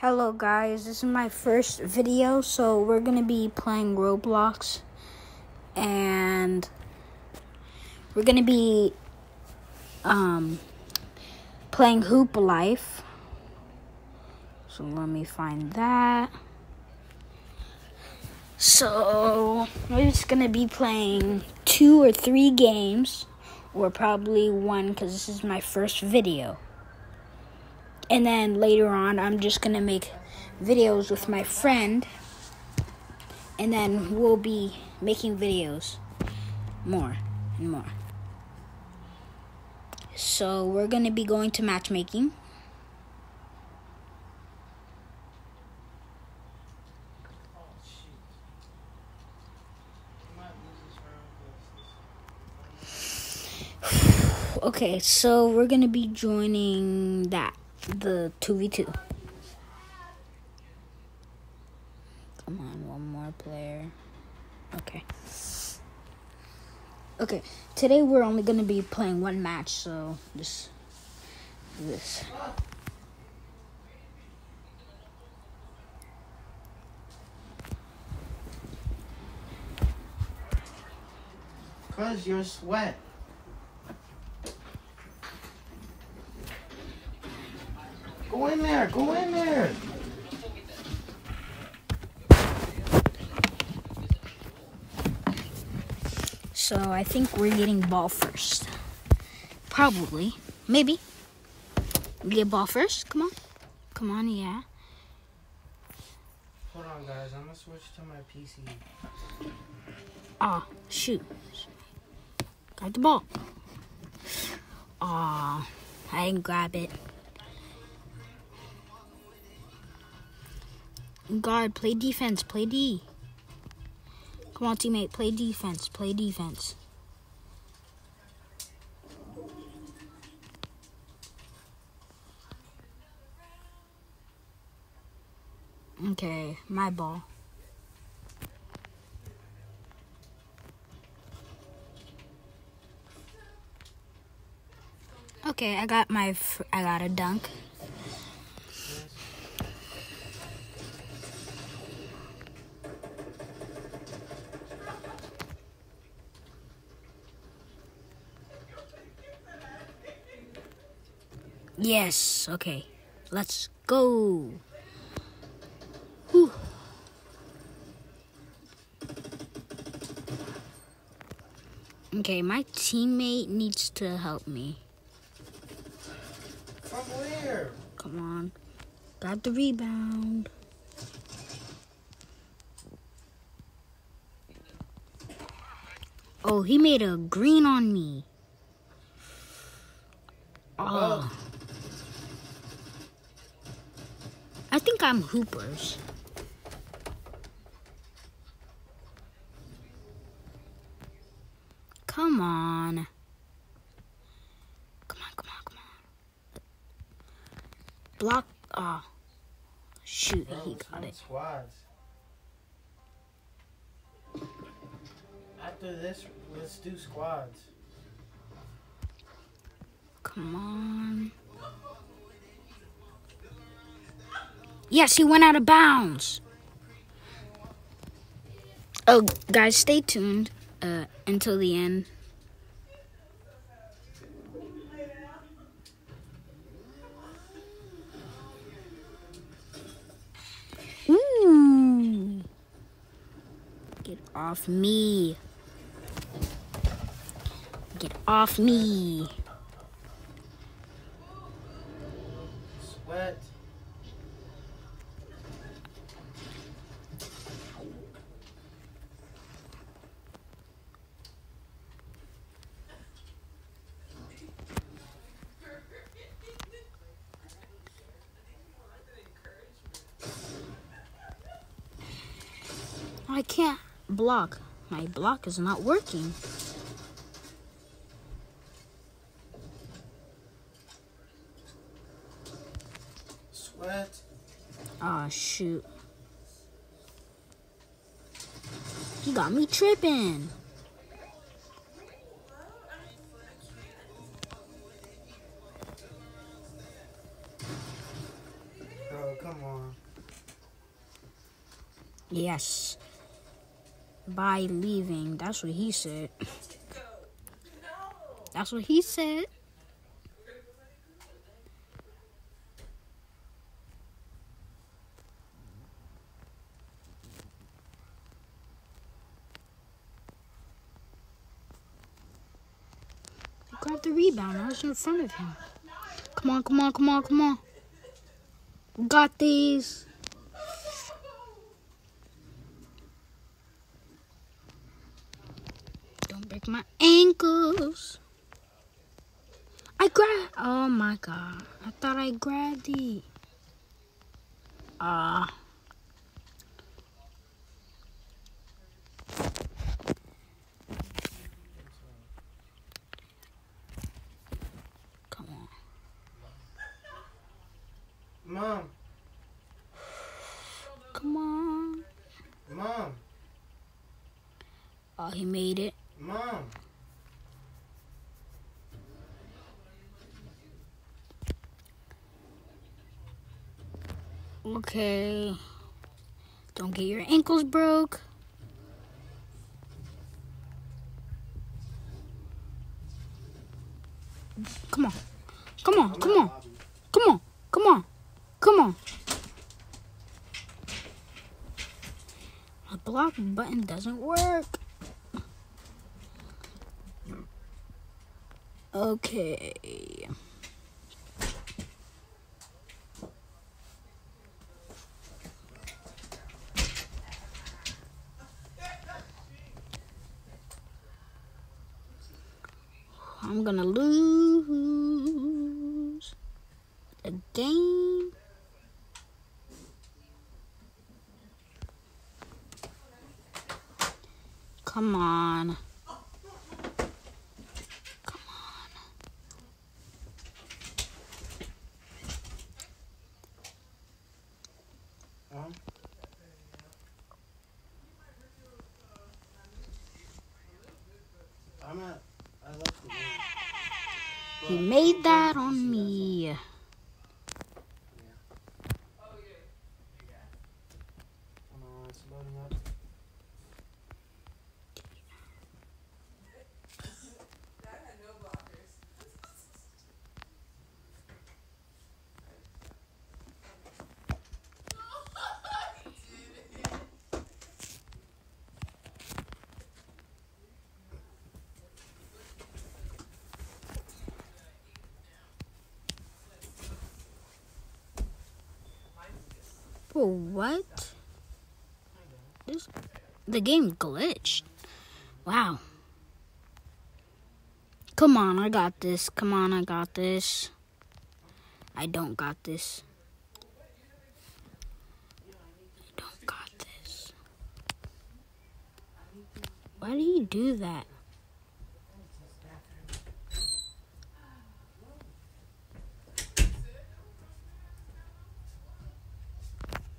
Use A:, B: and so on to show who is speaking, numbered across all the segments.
A: Hello guys, this is my first video, so we're gonna be playing Roblox and we're gonna be um playing Hoop Life. So let me find that. So we're just gonna be playing two or three games, or probably one because this is my first video. And then later on, I'm just to make videos with my friend. And then we'll be making videos more and more. So we're to be going to matchmaking. Okay, so we're to be joining that the 2v2. Come on, one more player. Okay. Okay, today we're only going to be playing one match, so just this.
B: Cause you're sweat. Go in there, go in there.
A: So I think we're getting ball first. Probably. Maybe. We get ball first. Come on. Come on, yeah.
B: Hold on, guys. I'm gonna switch to my PC.
A: Ah, shoot. Got the ball. Ah, I didn't grab it. Guard, play defense, play D. Come on, teammate, play defense, play defense. Okay, my ball. Okay, I got my, I got a dunk. Yes, okay. Let's go. Whew. Okay, my teammate needs to help me.
B: From where?
A: Come on. Got the rebound. Oh, he made a green on me. Oh. I think I'm Hoopers. Come on. Come on, come on, come on. Block. Oh. Shoot,
B: Bro,
A: he got it.
B: Squads. After this, let's do squads.
A: Come on. Yes, he went out of bounds. Oh, guys, stay tuned uh, until the end. Ooh. Get off me. Get off me.
B: Sweat.
A: I can't block. My block is not working.
B: Sweat.
A: Ah, shoot. He got me tripping.
B: Bro, come on.
A: Yes. By leaving. That's what he said. That's what he said. Grab the rebound. I was in front of him. Come on, come on, come on, come on. Got these. Don't my ankles. I grabbed. Oh my god. I thought I grabbed it. Ah. Come on.
B: Mom,
A: Come on.
B: mom,
A: Oh, he made it.
B: mom.
A: Okay. Don't get your ankles broke. Come on. Come on. Come on. Come on. Come on. Come on. The block button doesn't work. Okay. I'm gonna lose the game. Come on. Come on.
B: I'm at. I left the.
A: He made that on me.
B: that's all. Hold on, it's loading up.
A: What? This, the game glitched. Wow. Come on, I got this. Come on, I got this. I don't got this. I don't got this. Why do you do that?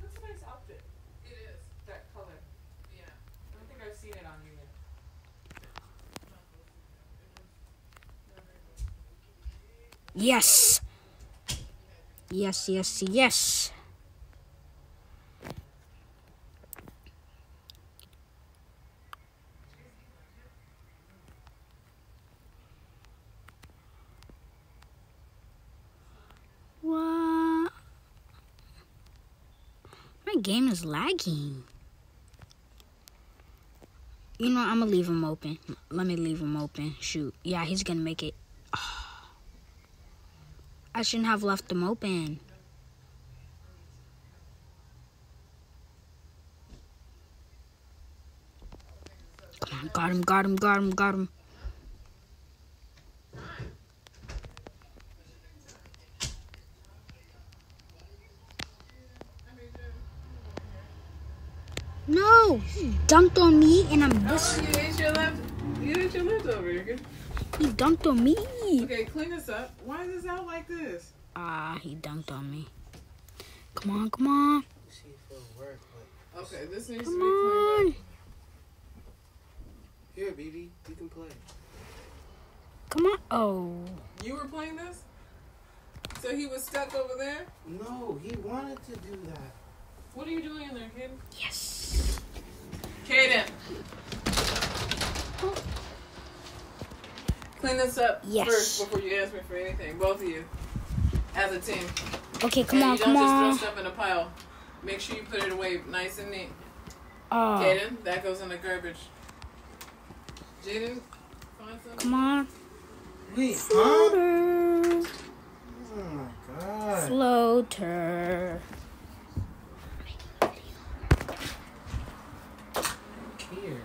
C: That's a nice outfit. It is. That color. Yeah. I don't think I've seen it on you yet.
A: Yes. Yes, yes, yes. What? My game is lagging. You know, I'm gonna leave him open. Let me leave him open. Shoot. Yeah, he's gonna make it. I shouldn't have left them open. Come on, got him, got him, got him, got him. No, he dunked on me and I'm this.
C: Oh, you your left. You ate your leftover. You're good.
A: He dunked on me.
C: Okay, clean this up. Why is this out like this?
A: Ah, he dunked on me. Come on, come on,
B: See if it'll work, but
C: Okay, this needs
A: come
C: to be cleaned
A: on.
B: here, BB, you can play.
A: Come on. Oh.
C: You were playing this? So he was stuck over there?
B: No, he wanted to do that.
C: What are you doing in there, kid?
A: Yes.
C: Kayden. Clean this up
A: Yes.
C: first before you ask me for anything. Both of you. As a team.
A: Okay, come
C: and
A: on,
C: you
A: come
C: don't
A: on.
C: just throw stuff in a pile. Make sure you put it away nice and neat.
A: Oh,
C: Kayden, that goes in the garbage. Jaden, find some.
A: come on.
B: Wait, huh? Oh my god.
A: Floater.
B: Here.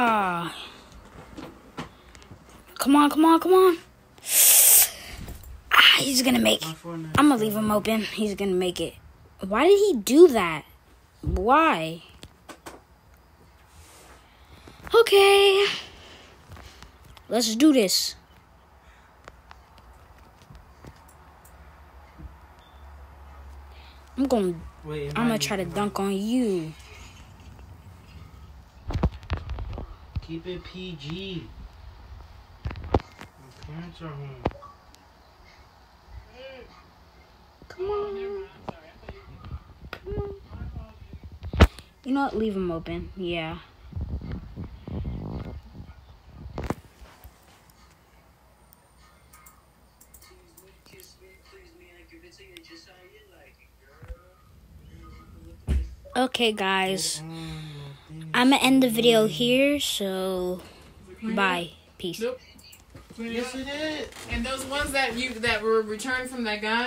A: Ah. Come on, come on, come on. Ah, he's gonna make
B: phone.
A: I'm gonna leave him open. He's gonna make it. Why did he do that? Why? Okay. Let's do this. I'm gonna
B: Wait,
A: I'm gonna try to dunk on you.
B: Keep it PG. My parents are home.
A: Come on. Come on. You know what? Leave them open. Yeah. Okay, guys. I'm gonna end the video here, so bye. Peace.
C: Nope.
B: Yes,
C: up.
B: it is.
C: And those ones that you that were returned from that guy.